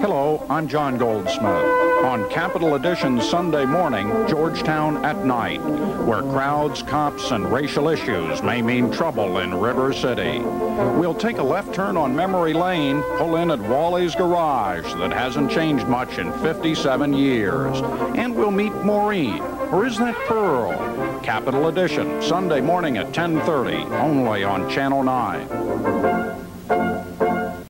Hello, I'm John Goldsmith. On Capital Edition Sunday morning, Georgetown at night, where crowds, cops, and racial issues may mean trouble in River City. We'll take a left turn on Memory Lane, pull in at Wally's Garage that hasn't changed much in 57 years. And we'll meet Maureen, or is that Pearl? Capital Edition, Sunday morning at 10.30, only on Channel 9.